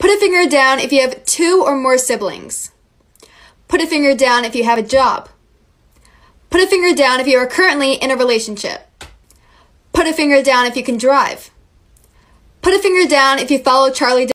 Put a finger down if you have two or more siblings. Put a finger down if you have a job. Put a finger down if you are currently in a relationship. Put a finger down if you can drive. Put a finger down if you follow Charlie